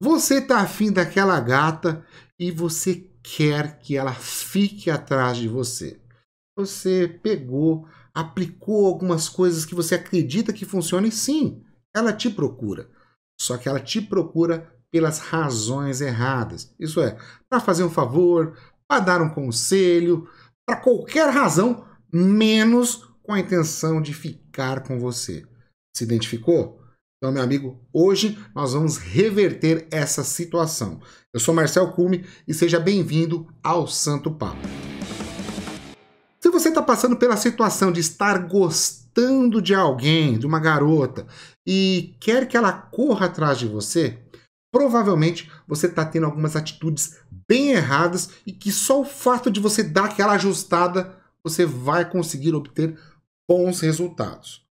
Você tá afim daquela gata e você quer que ela fique atrás de você. Você pegou, aplicou algumas coisas que você acredita que funcionem, sim, ela te procura. Só que ela te procura pelas razões erradas. Isso é, para fazer um favor, para dar um conselho, para qualquer razão, menos com a intenção de ficar com você. Se identificou? Então, meu amigo, hoje nós vamos reverter essa situação. Eu sou Marcel Cume e seja bem-vindo ao Santo Papo. Se você está passando pela situação de estar gostando de alguém, de uma garota, e quer que ela corra atrás de você, provavelmente você está tendo algumas atitudes bem erradas e que só o fato de você dar aquela ajustada você vai conseguir obter bons resultados.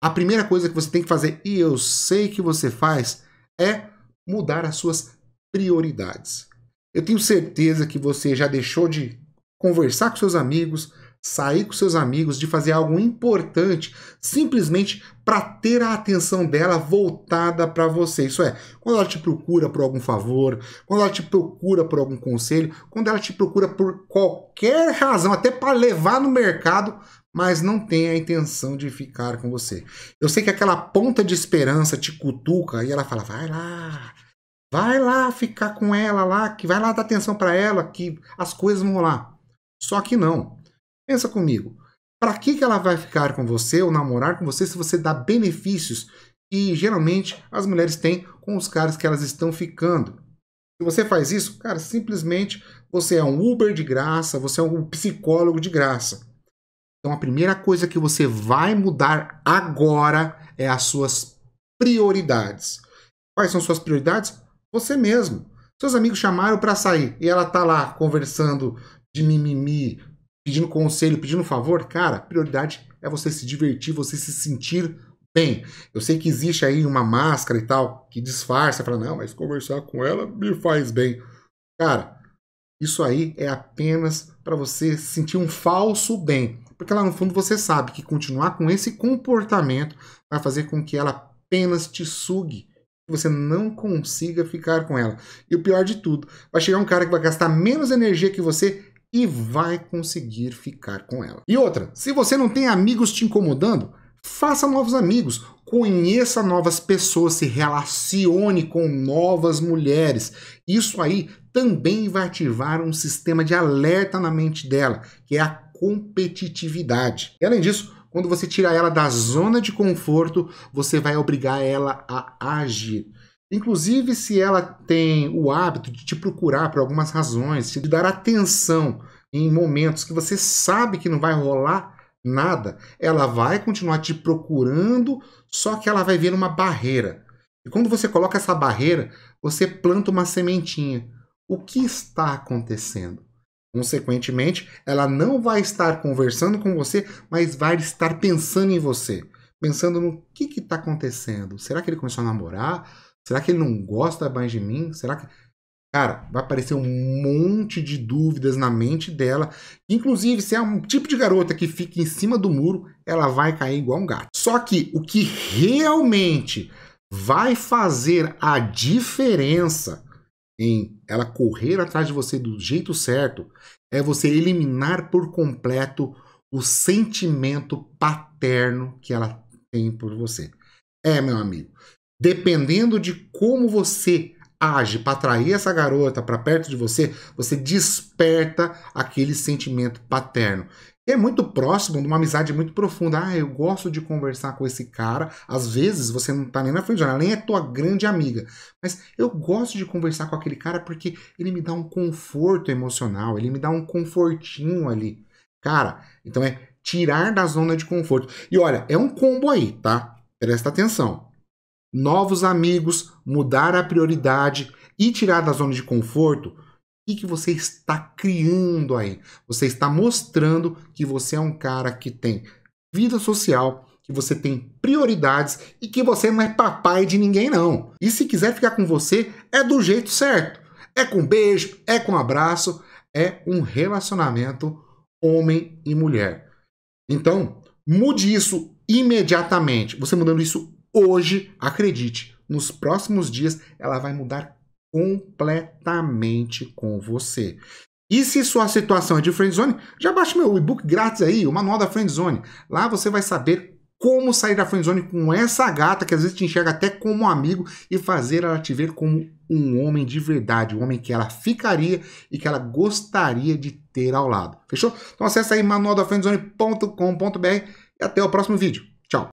A primeira coisa que você tem que fazer, e eu sei que você faz, é mudar as suas prioridades. Eu tenho certeza que você já deixou de conversar com seus amigos, sair com seus amigos, de fazer algo importante, simplesmente para ter a atenção dela voltada para você. Isso é, quando ela te procura por algum favor, quando ela te procura por algum conselho, quando ela te procura por qualquer razão, até para levar no mercado, mas não tem a intenção de ficar com você. Eu sei que aquela ponta de esperança te cutuca e ela fala: vai lá, vai lá ficar com ela lá, que vai lá dar atenção para ela, que as coisas vão rolar. Só que não. Pensa comigo. Para que, que ela vai ficar com você ou namorar com você se você dá benefícios que geralmente as mulheres têm com os caras que elas estão ficando? Se você faz isso, cara, simplesmente você é um Uber de graça, você é um psicólogo de graça. Então a primeira coisa que você vai mudar agora é as suas prioridades. Quais são suas prioridades? Você mesmo. Seus amigos chamaram para sair e ela tá lá conversando de mimimi, pedindo conselho, pedindo favor. Cara, prioridade é você se divertir, você se sentir bem. Eu sei que existe aí uma máscara e tal que disfarça, fala, não, mas conversar com ela me faz bem. Cara, isso aí é apenas para você sentir um falso bem. Porque lá no fundo você sabe que continuar com esse comportamento vai fazer com que ela apenas te sugue. Você não consiga ficar com ela. E o pior de tudo, vai chegar um cara que vai gastar menos energia que você e vai conseguir ficar com ela. E outra, se você não tem amigos te incomodando, faça novos amigos, conheça novas pessoas, se relacione com novas mulheres. Isso aí também vai ativar um sistema de alerta na mente dela, que é a competitividade. E além disso, quando você tira ela da zona de conforto, você vai obrigar ela a agir. Inclusive, se ela tem o hábito de te procurar por algumas razões, de dar atenção em momentos que você sabe que não vai rolar nada, ela vai continuar te procurando, só que ela vai ver uma barreira. E quando você coloca essa barreira, você planta uma sementinha. O que está acontecendo? Consequentemente, ela não vai estar conversando com você, mas vai estar pensando em você. Pensando no que está acontecendo. Será que ele começou a namorar? Será que ele não gosta mais de mim? Será que. Cara, vai aparecer um monte de dúvidas na mente dela. Inclusive, se é um tipo de garota que fica em cima do muro, ela vai cair igual um gato. Só que o que realmente vai fazer a diferença em ela correr atrás de você do jeito certo, é você eliminar por completo o sentimento paterno que ela tem por você. É, meu amigo, dependendo de como você age para atrair essa garota para perto de você, você desperta aquele sentimento paterno é muito próximo de uma amizade muito profunda. Ah, eu gosto de conversar com esse cara. Às vezes você não tá nem na frente, nem é tua grande amiga. Mas eu gosto de conversar com aquele cara porque ele me dá um conforto emocional, ele me dá um confortinho ali. Cara, então é tirar da zona de conforto. E olha, é um combo aí, tá? Presta atenção. Novos amigos, mudar a prioridade e tirar da zona de conforto que, que você está criando aí? Você está mostrando que você é um cara que tem vida social, que você tem prioridades e que você não é papai de ninguém, não. E se quiser ficar com você, é do jeito certo. É com beijo, é com abraço, é um relacionamento homem e mulher. Então, mude isso imediatamente. Você mudando isso hoje, acredite, nos próximos dias ela vai mudar completamente com você. E se sua situação é de friendzone, já baixe meu e-book grátis aí, o Manual da Friendzone. Lá você vai saber como sair da friendzone com essa gata que às vezes te enxerga até como um amigo e fazer ela te ver como um homem de verdade, um homem que ela ficaria e que ela gostaria de ter ao lado. Fechou? Então acessa aí manualdafriendzone.com.br e até o próximo vídeo.